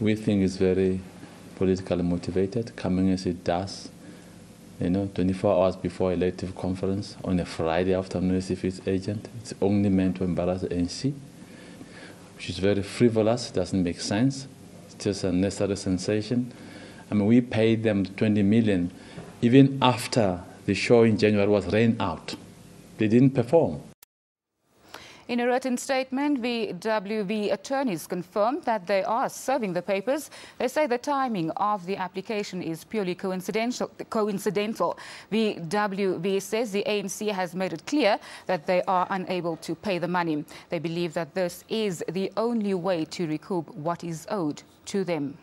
We think it's very politically motivated, coming as it does, you know, 24 hours before elective conference on a Friday afternoon as if it's urgent. It's only meant to embarrass the ANC, which is very frivolous, doesn't make sense. It's just a necessary sensation. I mean, we paid them 20 million even after the show in January was rained out. They didn't perform. In a written statement, the WV attorneys confirmed that they are serving the papers. They say the timing of the application is purely coincidental. coincidental. WV says the ANC has made it clear that they are unable to pay the money. They believe that this is the only way to recoup what is owed to them.